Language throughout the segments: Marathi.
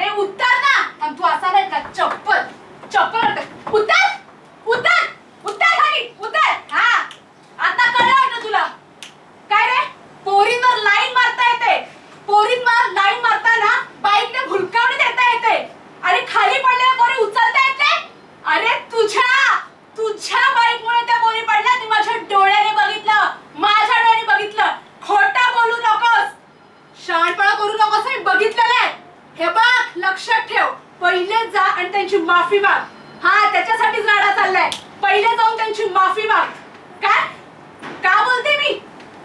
अरे उतर ना. हम तू असा नाही चप्पल चप्पल पहिले जा आणि त्यांची माफी माग. हा त्याच्यासाठीच राडा चाललाय. पहिले जाऊन त्यांची माफी माग. काय? का बोलते मी?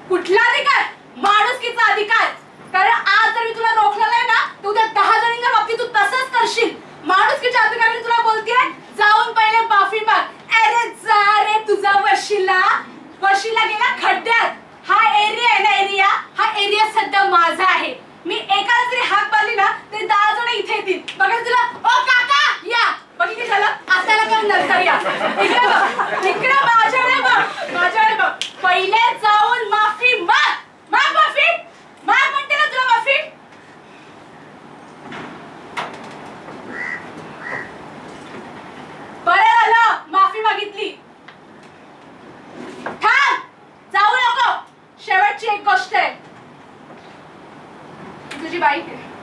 कुठला अधिकार? माणुसकीचा अधिकार. कारण आज जर मी तुला रोखलं नाही ना तर उद्या दहा जणींच्या बाबतीत तू तसंच करशील. माणुसकीच्या अधिकाराने तुला बोलतेय जाऊन पहिले माफी माग. अरे जा रे तुझा वशिला. वशिला गेला खड्ड्यात. हा एरिया आहे ना एरिया हा एरिया सध्या माझा आहे. मी एक एक आहे तुझी बाईक आहे